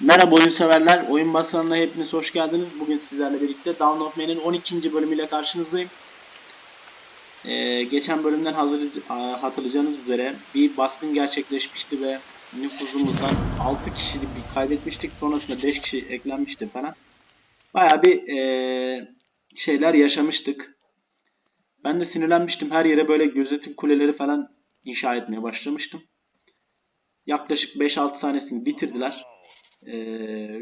Merhaba oyun severler, oyun masalına hepiniz hoş geldiniz. Bugün sizlerle birlikte Dawn of Man'in 12. bölümüyle karşınızdayım. Ee, geçen bölümden hazır, hatırlayacağınız üzere bir baskın gerçekleşmişti ve nüfuzumuzdan 6 kişi bir kaybetmiştik. Sonrasında 5 kişi eklenmişti falan. Baya bir e, şeyler yaşamıştık. Ben de sinirlenmiştim. Her yere böyle gözetim kuleleri falan inşa etmeye başlamıştım. Yaklaşık 5-6 tanesini bitirdiler.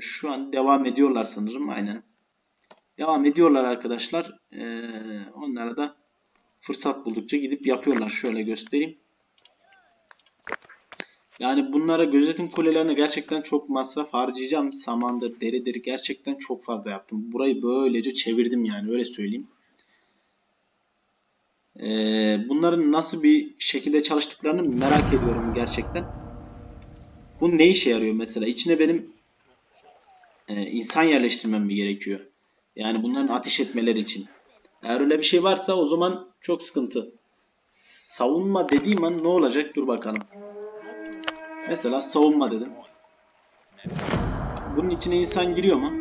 Şu an devam ediyorlar sanırım. Aynen. Devam ediyorlar arkadaşlar. Ee, onlara da fırsat buldukça gidip yapıyorlar. Şöyle göstereyim. Yani bunlara gözetim kulelerine gerçekten çok masraf harcayacağım. Samandır, deridir gerçekten çok fazla yaptım. Burayı böylece çevirdim yani öyle söyleyeyim. Ee, bunların nasıl bir şekilde çalıştıklarını merak ediyorum gerçekten. Bu ne işe yarıyor mesela? İçine benim e, insan yerleştirmem mi gerekiyor? Yani bunların ateş etmeleri için. Eğer öyle bir şey varsa o zaman çok sıkıntı. Savunma dediğim an ne olacak? Dur bakalım. Mesela savunma dedim. Bunun içine insan giriyor mu?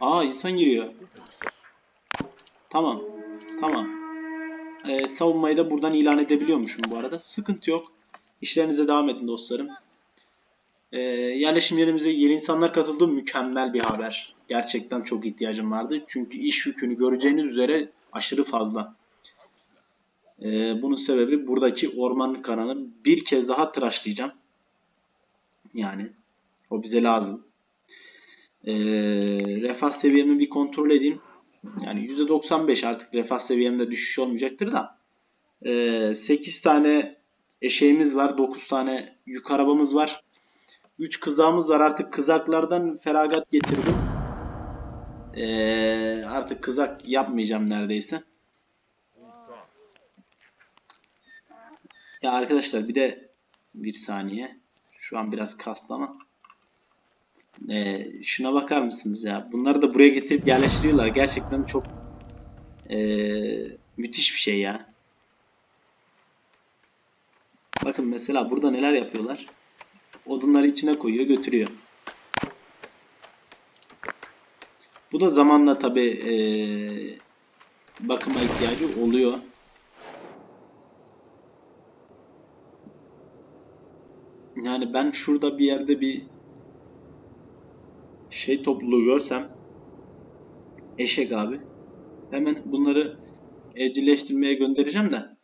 Aa insan giriyor. Tamam. Tamam. Ee, savunmayı da buradan ilan edebiliyormuşum bu arada. Sıkıntı yok. İşlerinize devam edin dostlarım. Ee, yerleşim yerimize yeni insanlar katıldı. Mükemmel bir haber. Gerçekten çok ihtiyacım vardı. Çünkü iş yükünü göreceğiniz üzere aşırı fazla. Ee, bunun sebebi buradaki ormanlık kanalını bir kez daha tıraşlayacağım. Yani o bize lazım. Ee, refah seviyemi bir kontrol edeyim. Yani %95 artık refah seviyemde düşüş olmayacaktır da. Ee, 8 tane eşeğimiz var. 9 tane yük arabamız var. 3 kızağımız var. Artık kızaklardan feragat getirdim. Ee, artık kızak yapmayacağım neredeyse. Ya arkadaşlar bir de bir saniye. Şu an biraz kastı ama. Ee, şuna bakar mısınız ya? Bunları da buraya getirip yerleştiriyorlar. Gerçekten çok ee, müthiş bir şey ya. Bakın mesela burada neler yapıyorlar. Odunları içine koyuyor götürüyor. Bu da zamanla tabi e, bakıma ihtiyacı oluyor. Yani ben şurada bir yerde bir şey topluluğu görsem eşek abi hemen bunları evcilleştirmeye göndereceğim de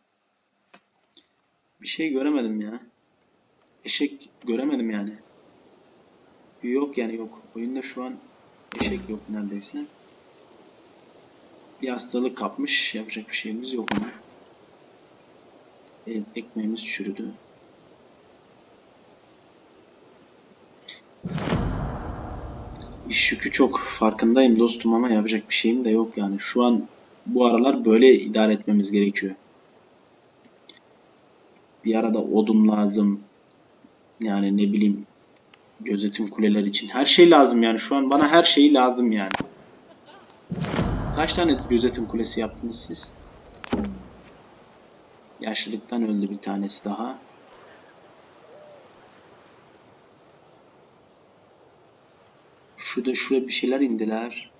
bir şey göremedim ya. Eşek göremedim yani. Yok yani yok. Oyunda şu an eşek yok neredeyse. Bir hastalık kapmış. Yapacak bir şeyimiz yok ona. Ekmeğimiz çürüdü. İş yükü çok farkındayım dostum ama yapacak bir şeyim de yok yani. Şu an bu aralar böyle idare etmemiz gerekiyor. Bir arada odun lazım. Yani ne bileyim gözetim kuleler için. Her şey lazım yani. Şu an bana her şey lazım yani. Kaç tane gözetim kulesi yaptınız siz? Yaşlılıktan öldü bir tanesi daha. Şurada şuraya bir şeyler indiler.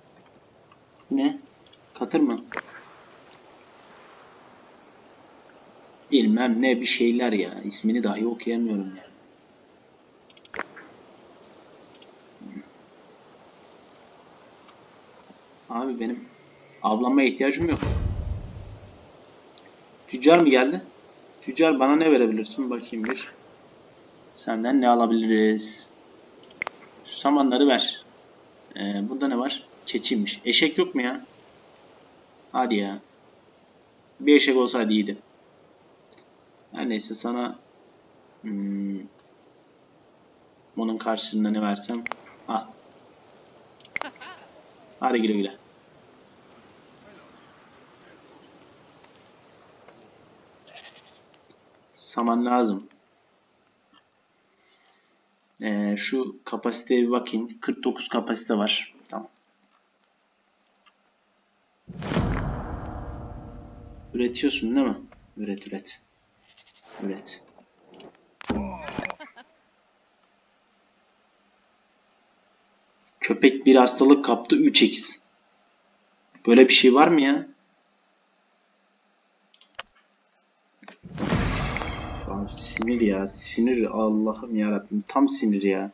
Ne? Katır mı? Bilmem ne bir şeyler ya. İsmini dahi okuyamıyorum yani. Abi benim avlanmaya ihtiyacım yok. Tüccar mı geldi? Tüccar bana ne verebilirsin? Bakayım bir. Senden ne alabiliriz? Şu samanları ver. Ee, burada ne var? Keçiymiş. Eşek yok mu ya? Hadi ya. Bir eşek olsaydı iyiydi. Her neyse sana hmm, onun karşılığında ne versem al. Hadi güle güle. Saman lazım. Ee, şu kapasiteye bir bakayım. 49 kapasite var. Tamam. Üretiyorsun değil mi? Üret üret. Üret. Köpek bir hastalık kaptı 3x. Böyle bir şey var mı ya? Abi sinir ya. Sinir Allah'ım yarabbim. Tam sinir ya.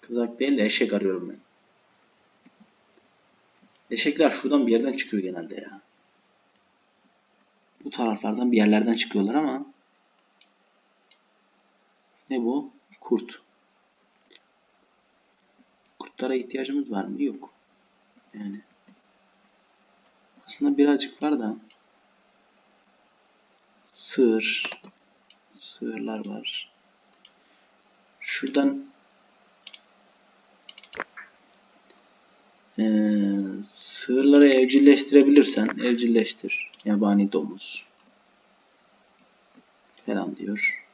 Kızak değil de eşek arıyorum ben. Eşekler şuradan bir yerden çıkıyor genelde ya. Bu taraflardan bir yerlerden çıkıyorlar ama ne bu? Kurt. Kurtlara ihtiyacımız var mı? Yok. Yani aslında birazcık var da sığır sığırlar var. Şuradan ee, sığırları evcilleştirebilirsen evcilleştir. Yabani domuz falan diyor.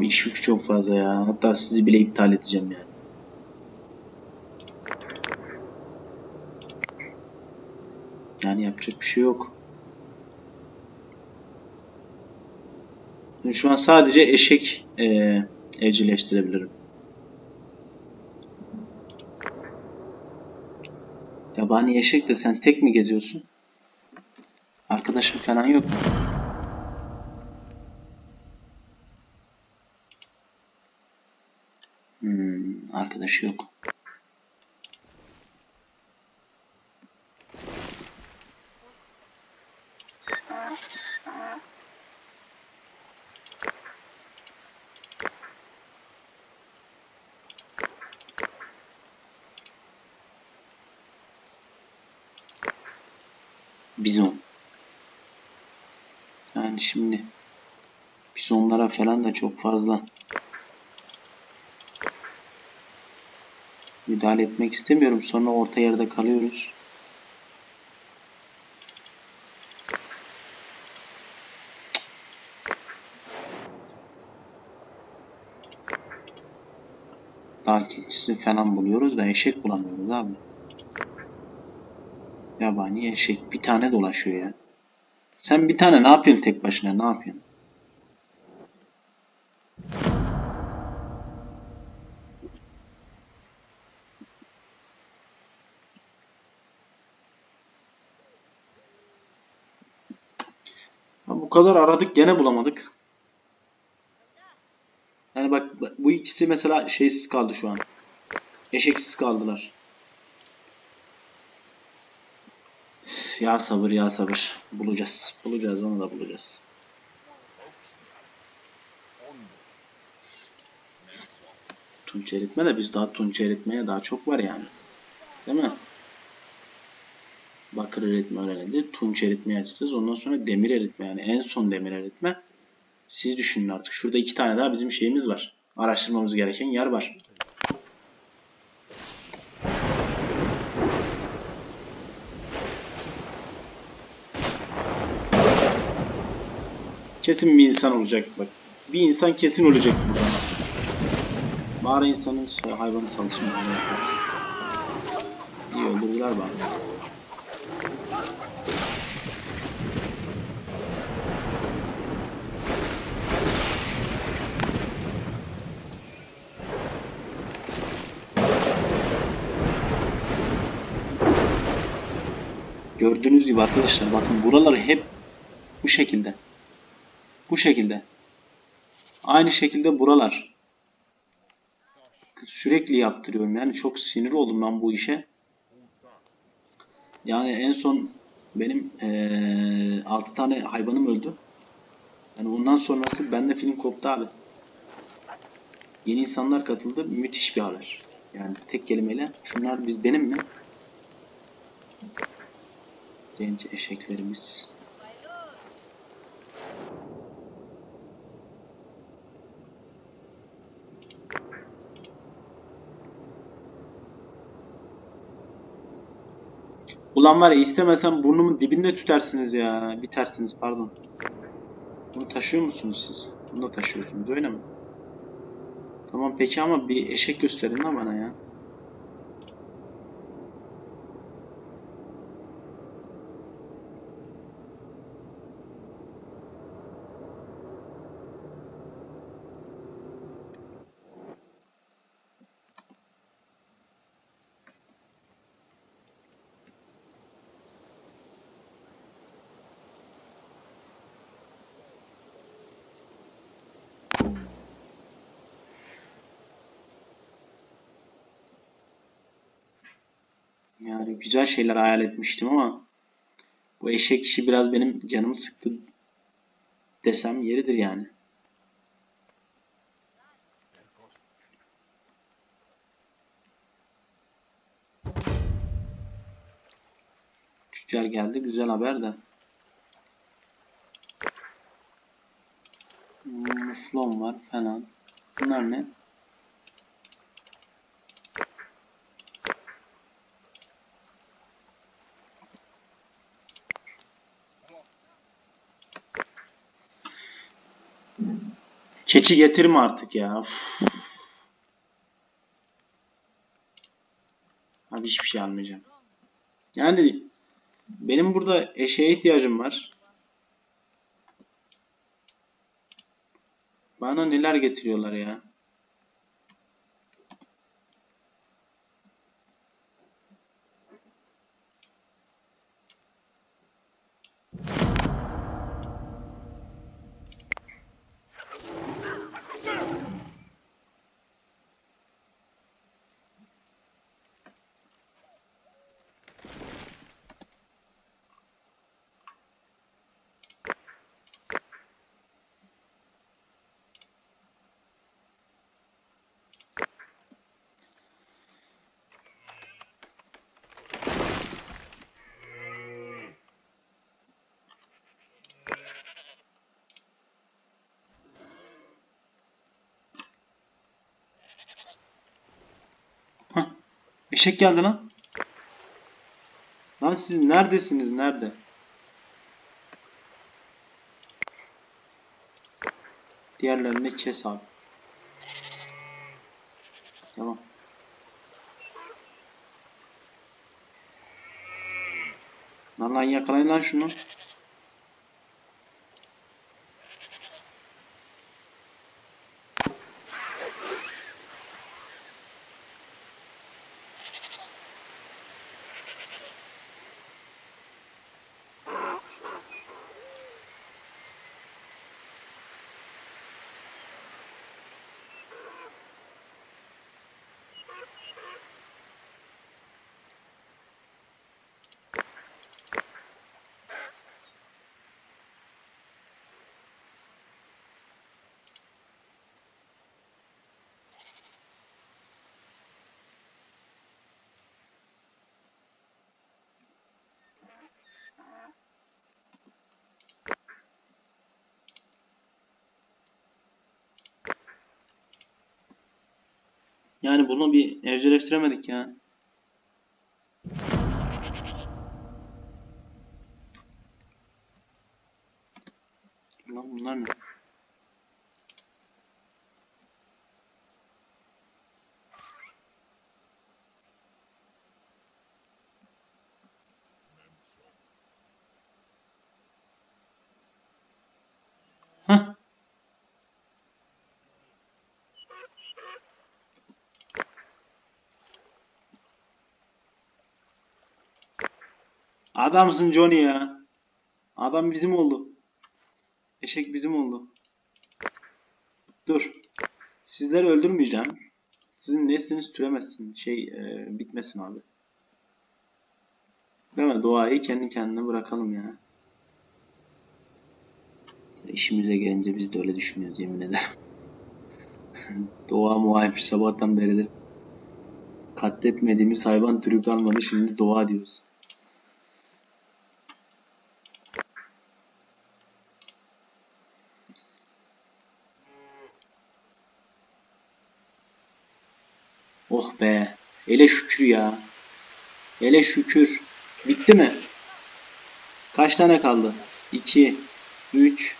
Abi iş yükü çok fazla ya. Hatta sizi bile iptal edeceğim yani. Yani yapacak bir şey yok. Şu an sadece eşek e, evcilleştirebilirim. Yabani eşek de sen tek mi geziyorsun? Arkadaşın falan yok mu? Arkadaşı yok. Bizon. Yani şimdi bizonlara falan da çok fazla müdahale etmek istemiyorum. Sonra orta yerde kalıyoruz. Dağ keçisi falan buluyoruz da eşek bulamıyoruz abi. Yabani eşek. Bir tane dolaşıyor ya. Sen bir tane ne yapıyorsun tek başına? Ne yapıyorsun? Bu kadar aradık gene bulamadık. Yani bak bu ikisi mesela şeysiz kaldı şu an. Eşeksiz kaldılar. Ya sabır ya sabır. Bulacağız. Bulacağız onu da bulacağız. Tunç eritme de biz daha tunç eritmeye daha çok var yani. Değil mi? Bakır eritme öğrenildi. Tunç eritmeye açacağız. Ondan sonra demir eritme yani en son demir eritme. Siz düşünün artık. Şurada iki tane daha bizim şeyimiz var. Araştırmamız gereken yer var. Kesin bir insan olacak bak. Bir insan kesin olacak burada. Mağara insanın hayvanı çalışma. İyi öldürdüler bana. Gördüğünüz gibi arkadaşlar bakın buraları hep bu şekilde. Bu şekilde. Aynı şekilde buralar. Sürekli yaptırıyorum. Yani çok sinir oldum ben bu işe. Yani en son benim ee, 6 tane hayvanım öldü. Yani ondan sonrası bende film koptu abi. Yeni insanlar katıldı. Müthiş bir haber. Yani tek kelimeyle şunlar biz benim mi? Genç eşeklerimiz. Ulan var ya istemesem burnumun dibinde tütersiniz ya. Bitersiniz pardon. Bunu taşıyor musunuz siz? Bunu da taşıyorsunuz öyle mi? Tamam peki ama bir eşek gösterin bana ya. Yani güzel şeyler hayal etmiştim ama bu eşek işi biraz benim canımı sıktı desem yeridir yani. Tüccar geldi. Güzel haber de. Muflon var falan. Bunlar ne? Keçi getirme artık ya. Uf. Abi hiçbir şey almayacağım. Yani benim burada eşeğe ihtiyacım var. Bana neler getiriyorlar ya. Eşek geldi lan. Lan siz neredesiniz? Nerede? Diğerlerini kes abi. Tamam. Lan lan yakalayın lan şunu. Yani bunu bir evcilleştiremedik ya. Lan bunlar ne? Hah. Adamsın Johnny ya. Adam bizim oldu. Eşek bizim oldu. Dur. Sizleri öldürmeyeceğim. Sizin nesliniz türemesin. Şey e, bitmesin abi. Değil mi? Doğayı kendi kendine bırakalım ya. İşimize gelince biz de öyle düşünüyoruz yemin ederim. Doğa muaymış sabahtan beridir. Katletmediğimiz hayvan türü kalmadı şimdi doğa diyoruz. Oh be. Ele şükür ya. Ele şükür. Bitti mi? Kaç tane kaldı? 2, 3,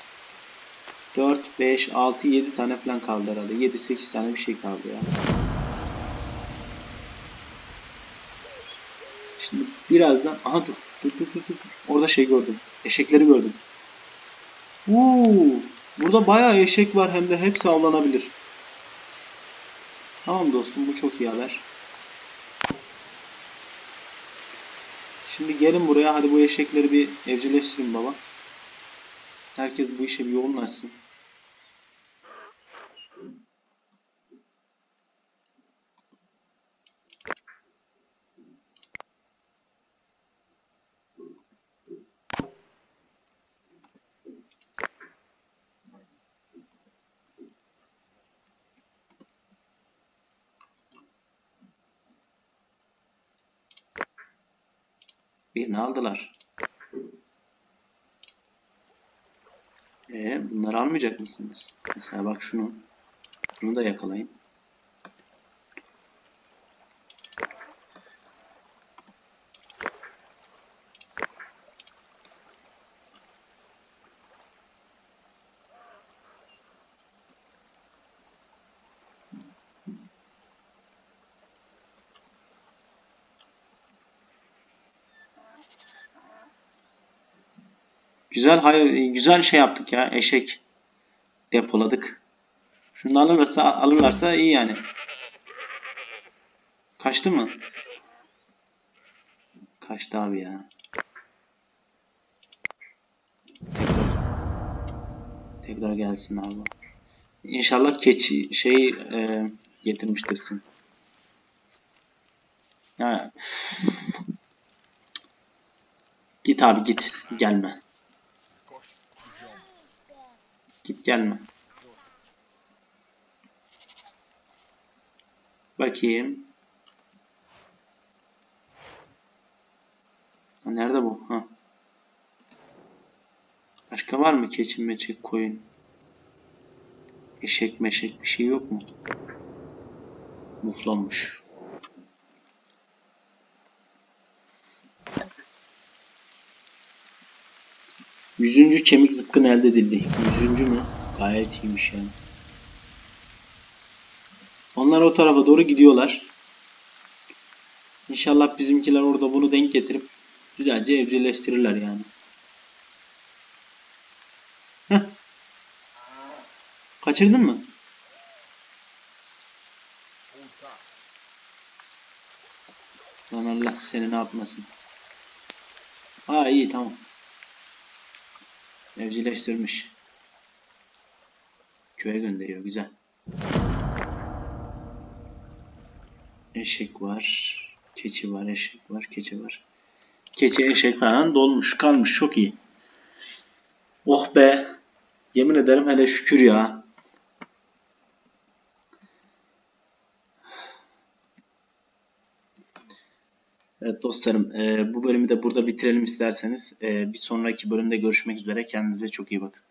4, 5, 6, 7 tane falan kaldı herhalde. 7, 8 tane bir şey kaldı ya. Şimdi birazdan... Aha. Dur dur dur dur. dur. Orada şey gördüm. Eşekleri gördüm. Uuu. Burada bayağı eşek var hem de hepsi avlanabilir. Tamam dostum bu çok iyi haber. Şimdi gelin buraya hadi bu eşekleri bir evcilleştirin baba. Herkes bu işe bir yoğunlaşsın. Birini aldılar. Ee, bunları almayacak mısınız? Mesela bak şunu. Bunu da yakalayın. Güzel hayır güzel şey yaptık ya. Eşek depoladık. Şunu alırlarsa alırlarsa iyi yani. Kaçtı mı? Kaçtı abi ya. Tekrar. Tekrar gelsin abi. İnşallah keçi şey e, getirmiştirsin. Ya. Git abi git. Gelme. Git gelme. Bakayım. Nerede bu? Ha. Başka var mı keçi meçek koyun? Eşek meşek bir şey yok mu? Muflonmuş. Yüzüncü kemik zıpkın elde edildi. Yüzüncü mü? Gayet iyiymiş yani. Onlar o tarafa doğru gidiyorlar. İnşallah bizimkiler orada bunu denk getirip güzelce evcilleştirirler yani. Heh. Kaçırdın mı? Lan Allah seni ne yapmasın. Ha iyi tamam. Evcilleştirmiş. Köye gönderiyor. Güzel. Eşek var. Keçi var. Eşek var. Keçi var. Keçi eşek falan dolmuş. Kalmış. Çok iyi. Oh be. Yemin ederim hele şükür ya. Dostlarım e, bu bölümü de burada bitirelim isterseniz. E, bir sonraki bölümde görüşmek üzere. Kendinize çok iyi bakın.